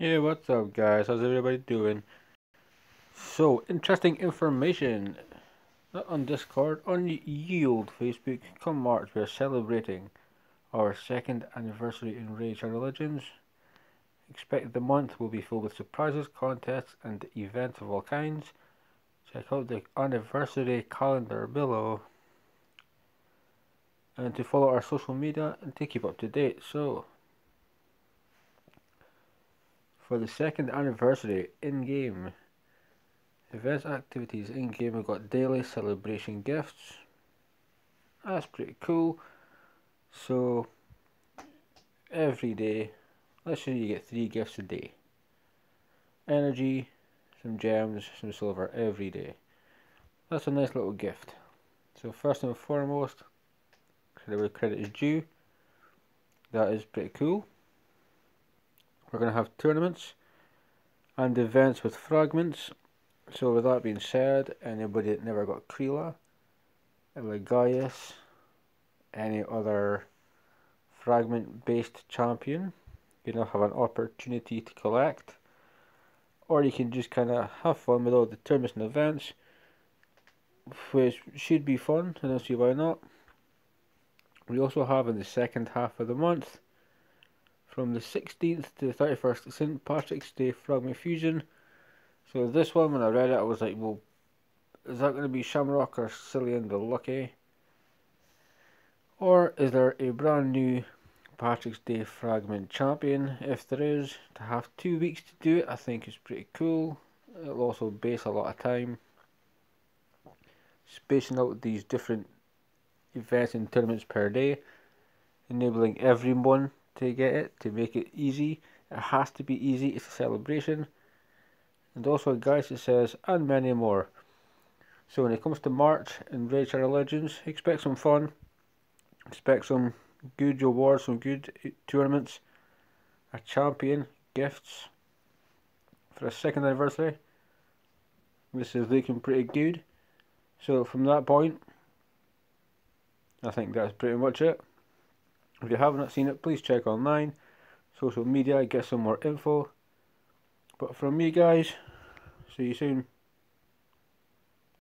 Yeah, what's up guys? How's everybody doing? So, interesting information. Not on Discord, on Yield Facebook. Come March, we are celebrating our second anniversary in Raid Shadow Legends. Expect the month will be filled with surprises, contests, and events of all kinds. Check out the anniversary calendar below. And to follow our social media and to keep up to date. So, for the second anniversary in-game. Events activities in-game we've got daily celebration gifts. That's pretty cool. So every day let's say you get three gifts a day. Energy some gems some silver every day. That's a nice little gift. So first and foremost credit where credit is due. That is pretty cool we're going to have tournaments and events with fragments. So with that being said, anybody that never got Kreela, Elagaeus, any other fragment based champion, you know have an opportunity to collect. Or you can just kind of have fun with all the tournaments and events, which should be fun, I don't see why not. We also have in the second half of the month from the 16th to the 31st St. Patrick's Day Fragment Fusion. So this one, when I read it, I was like, well, is that going to be Shamrock or Cillian the Lucky? Or is there a brand new Patrick's Day Fragment Champion? If there is, to have two weeks to do it, I think is pretty cool. It'll also base a lot of time. Spacing out these different events and tournaments per day, enabling everyone to get it, to make it easy. It has to be easy, it's a celebration. And also guys it says, and many more. So when it comes to March and Raid Shadow Legends, expect some fun. Expect some good awards, some good tournaments. A champion, gifts. For a second anniversary. This is looking pretty good. So from that point, I think that's pretty much it. If you have not seen it, please check online, social media, get some more info. But from me guys, see you soon.